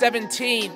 17.